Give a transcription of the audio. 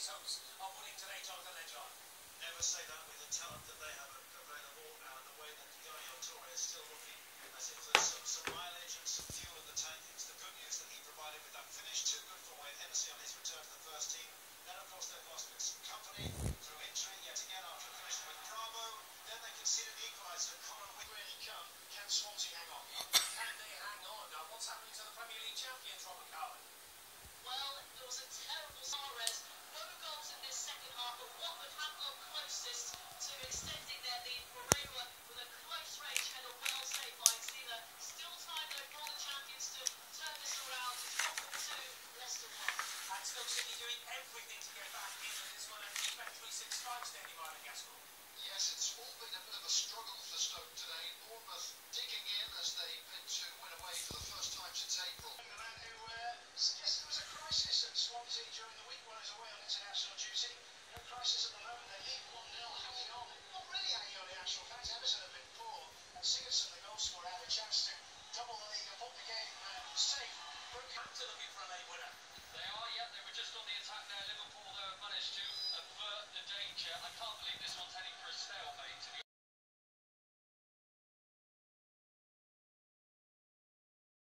his hopes of winning today, Jonathan Ledyard. Never say that with the talent that they have available and the way that Yaya Toure is still looking as if there's some, some mileage and some fuel in the tank. It's the good news that he provided with that finish. Too good for Wayne Hennessy on his return to the first team. Then, of course, they've lost with some company through injury yet again after finishing with Bravo. Then they conceded the equaliser. Conor Wick really come. Can Swansea Stoke City doing everything to get back into this one and keep at 365 steady by the Gascoigne. Yes, it's all been a bit of a struggle for Stoke today. Bournemouth digging in as they bid to win away for the first time since April. The man who uh, suggested there was a crisis at Swansea during the week while was away on international duty. No crisis at the moment. They lead 1-0 hanging on. Not really hanging on in actual fact. Emerson have been poor. And Sigurdsson, the goal scorer, had a chance to double the lead and put the game uh, safe. Brooke. Hampton looking for a late winner. They are